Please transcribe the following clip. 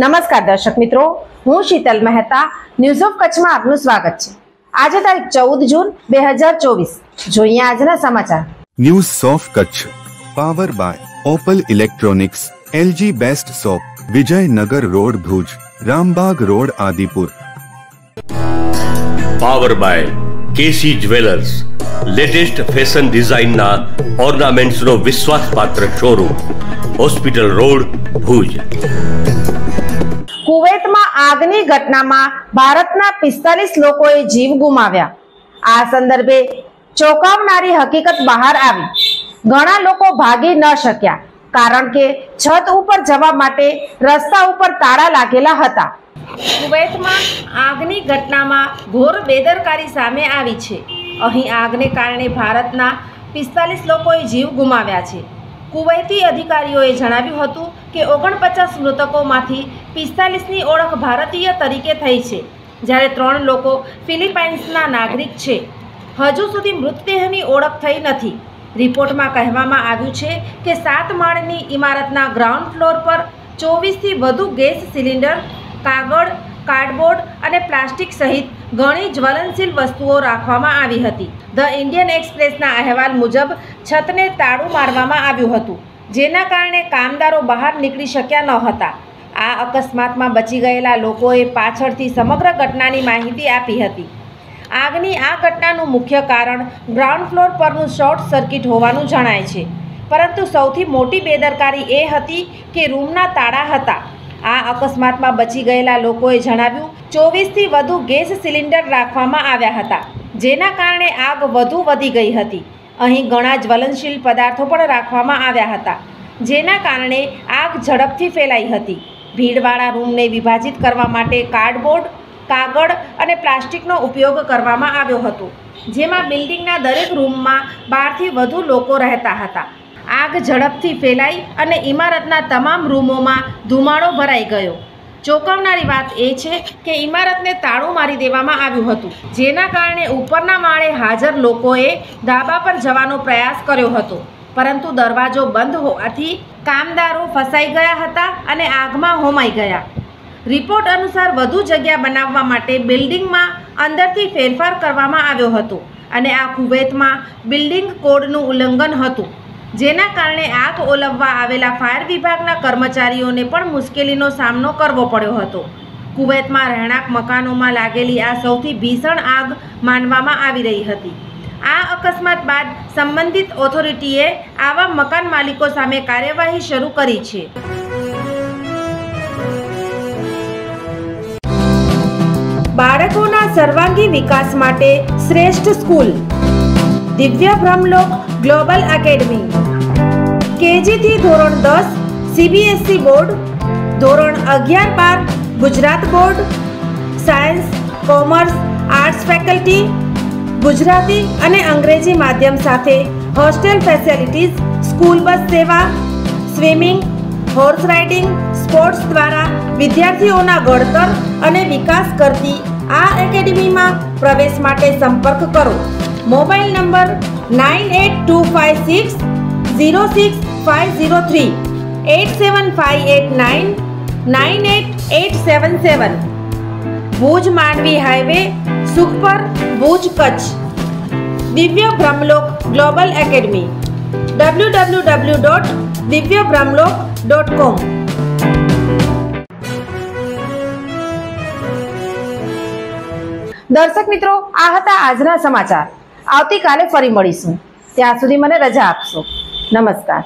નમસ્કાર દર્શક મિત્રો હું શીતલ મહેતા ન્યૂઝ ઓફ કચ્છમાં આપનું સ્વાગત છે. આજે તારીખ ચૌદ જૂન બે હજાર ચોવીસ. જોઈએ આજના સમાચાર. News of Kutch. Power by Opal electronics LG best shop Vijaynagar road Bhuj Rambagh road Adipur. Power by KC jewellers latest fashion ડિઝાઇનના ઓર્નામેન્ટ્સનો વિશ્વાસપાત્ર શોરૂમ હોસ્પિટલ રોડ ભુજ. આગની ઘટનામાં ભારતના પિસ્તાલીસ લોકોએ જીવ ગુમાવ્યા. આ સંદર્ભે ચોંકાવનારી હકીકત બહાર આવી. ઘણા લોકો ભાગી ન શક્યા, કારણ કે છત ઉપર જવા માટે રસ્તા ઉપર તાળા લાગેલા હતા. કુવૈતમાં આગની ઘટનામાં ઘોર બેદરકારી સામે આવી છે. અહીં આગને કારણે ભારતના પિસ્તાલીસ લોકોએ જીવ ગુમાવ્યા છે. કુવૈતી અધિકારીઓએ જણાવ્યું હતું કે ઓગણપચાસ મૃતકોમાંથી પિસ્તાલીસની ઓળખ ભારતીય તરીકે થઈ છે, જ્યારે ત્રણ લોકો ફિલિપાઇન્સના નાગરિક છે. હજુ સુધી મૃતદેહની ઓળખ થઈ નથી. રિપોર્ટમાં કહેવામાં આવ્યું છે કે સાત માળની ઇમારતના ગ્રાઉન્ડ ફ્લોર પર ચોવીસથી વધુ ગેસ સિલિન્ડર, કાગળ, કાર્ડબોર્ડ અને પ્લાસ્ટિક સહિત ઘણી જ્વલનશીલ વસ્તુઓ રાખવામાં આવી હતી. ધ ઇન્ડિયન એક્સપ્રેસના અહેવાલ મુજબ છતને તાળું મારવામાં આવ્યું હતું. જેના કારણે કામદારો બહાર નીકળી શક્યા ન હતા. આ અકસ્માતમાં બચી ગયેલા લોકોએ પાછળથી સમગ્ર ઘટનાની માહિતી આપી હતી. આગની આ ઘટનાનું મુખ્ય કારણ ગ્રાઉન્ડ ફ્લોર પરનું શોર્ટ સર્કિટ હોવાનું જણાય છે. પરંતુ સૌથી મોટી બેદરકારી એ હતી કે રૂમના તાળા હતા. આ અકસ્માતમાં બચી ગયેલા લોકોએ જણાવ્યું, ચોવીસથી વધુ ગેસ સિલિન્ડર રાખવામાં આવ્યા હતા, જેના કારણે આગ વધુ વધી ગઈ હતી. અહીં ઘણા જ્વલનશીલ પદાર્થો પણ રાખવામાં આવ્યા હતા, જેના કારણે આગ ઝડપથી ફેલાઈ હતી. ભીડવાળા રૂમને વિભાજિત કરવા માટે કાર્ડબોર્ડ, કાગળ અને પ્લાસ્ટિકનો ઉપયોગ કરવામાં આવ્યો હતો, જેમાં બિલ્ડિંગના દરેક રૂમમાં બારથી વધુ લોકો રહેતા હતા. આગ ઝડપથી ફેલાઈ અને ઇમારતના તમામ રૂમોમાં ધુમાડો ભરાઈ ગયો. ચોંકાવનારી વાત એ છે કે ઇમારતને તાળું મારી દેવામાં આવ્યું હતું, જેના કારણે ઉપરના માળે હાજર લોકોએ ધાબા પર જવાનો પ્રયાસ કર્યો હતો. પરંતુ દરવાજો બંધ હોવાથી કામદારો ફસાઈ ગયા હતા અને આગમાં હોમાઈ ગયા. રિપોર્ટ અનુસાર વધુ જગ્યા બનાવવા માટે બિલ્ડિંગમાં અંદરથી ફેરફાર કરવામાં આવ્યો હતો અને આ કુવૈતમાં બિલ્ડિંગ કોડનું ઉલ્લંઘન હતું. જેના કારણે આગ ઓલવવા આવેલા ફાયર વિભાગના કર્મચારીઓને પણ મુશ્કેલીનો સામનો કરવો પડ્યો હતો. કુવૈતમાં રહેણાંક મકાનોમાં લાગેલી આ સૌથી ભીષણ આગ માનવામાં આવી રહી હતી. આ અકસ્માત બાદ સંબંધિત ઓથોરિટીએ આવા મકાન માલિકો સામે કાર્યવાહી શરૂ કરી છે. બાળકોના સર્વાંગી વિકાસ માટે શ્રેષ્ઠ સ્કૂલ. દિવ્ય બ્રહ્મલોક ગ્લોબલ એકેડમી. કેજીથી ધોરણ દસ સીબીએસઈ બોર્ડ, ધોરણ અગિયાર બાર, Gujarat board, science, commerce, arts faculty, Gujarati અને અંગ્રેજી માધ્યમ સાથે હોસ્ટેલ ફેસિલિટીઝ, સ્કૂલ બસ સેવા, સ્વિમિંગ, હોર્સ રાઇડિંગ, સ્પોર્ટ્સ દ્વારા વિદ્યાર્થીઓના ઘડતર અને વિકાસ કરતી આ એકેડમીમાં પ્રવેશ માટે સંપર્ક કરો. Mobile number nine eight two five six zero six five zero three eight seven five eight nine nine eight eight seven seven Bhuj Mandvi highway, Sukhpar, Bhuj Kutch. Divya Brahmlok global academy W W W dot Divya Brahmlok dot કોમ દર્શક મિત્રો, આ હતા આજના સમાચાર. આવતીકાલે ફરી મળીશું. ત્યાં સુધી મને રજા આપશો. નમસ્કાર.